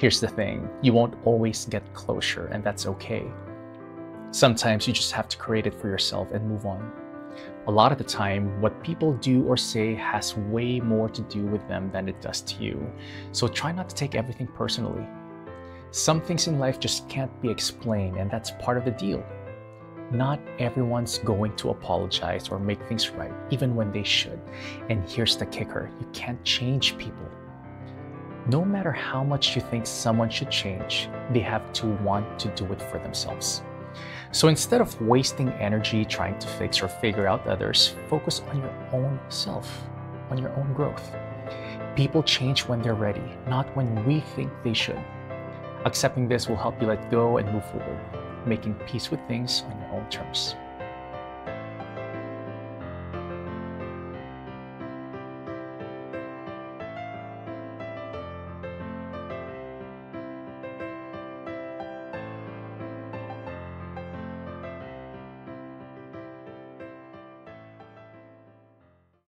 Here's the thing you won't always get closure, and that's okay. Sometimes you just have to create it for yourself and move on. A lot of the time, what people do or say has way more to do with them than it does to you. So try not to take everything personally. Some things in life just can't be explained, and that's part of the deal. Not everyone's going to apologize or make things right, even when they should. And here's the kicker you can't change people. No matter how much you think someone should change, they have to want to do it for themselves. So instead of wasting energy trying to fix or figure out others, focus on your own self, on your own growth. People change when they're ready, not when we think they should. Accepting this will help you let go and move forward, making peace with things on your own terms.